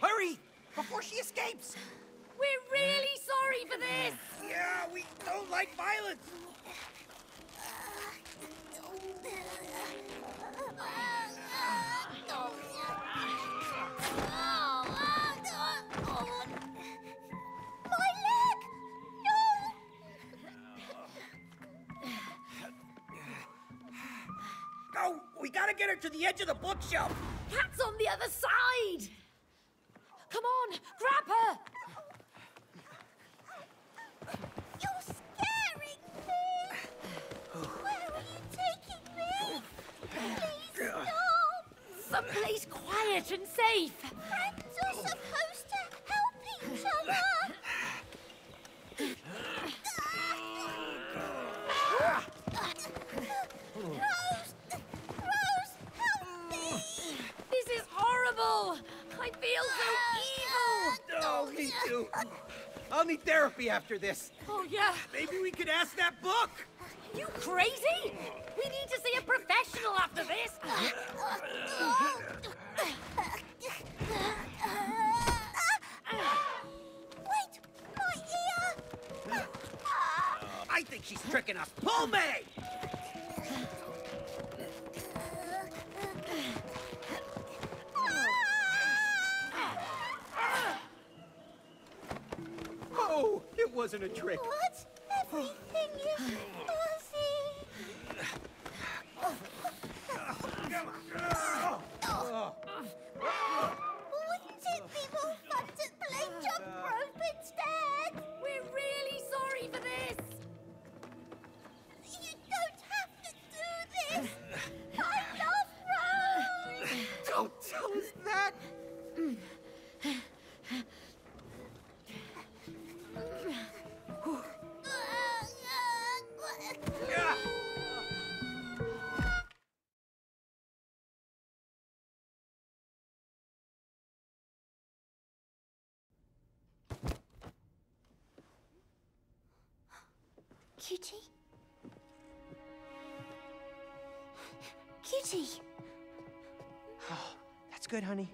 Hurry, before she escapes! We're really sorry for this! Yeah, we don't like violence! Gotta get her to the edge of the bookshelf. Cat's on the other side. Come on, grab her. You're scaring me! Where are you taking me? Please stop! Someplace quiet and safe. Friends are supposed to help each other! Rose! Rose, help me! This is horrible. I feel so evil. Oh, me too. I'll need therapy after this. Oh, yeah. Maybe we could ask that book. You crazy? We need to see a professional after this. Wait, my ear! I think she's tricking us. Pull me! It wasn't a trick. What? Everything is fuzzy. Wouldn't it be more fun to play jump rope instead? We're really sorry for this. You don't have to do this. I love Rose. Don't tell us that. Mm. Cutie? Cutie? Oh, that's good, honey.